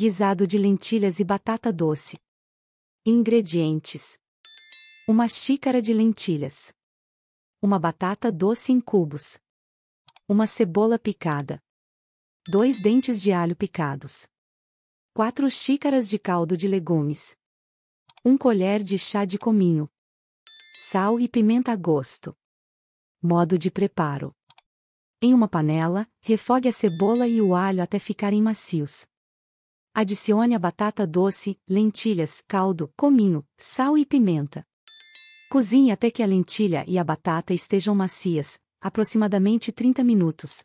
Guisado de lentilhas e batata doce. Ingredientes: Uma xícara de lentilhas. Uma batata doce em cubos. Uma cebola picada. Dois dentes de alho picados. 4 xícaras de caldo de legumes. 1 colher de chá de cominho. Sal e pimenta a gosto. Modo de preparo. Em uma panela, refogue a cebola e o alho até ficarem macios. Adicione a batata doce, lentilhas, caldo, cominho, sal e pimenta. Cozinhe até que a lentilha e a batata estejam macias, aproximadamente 30 minutos.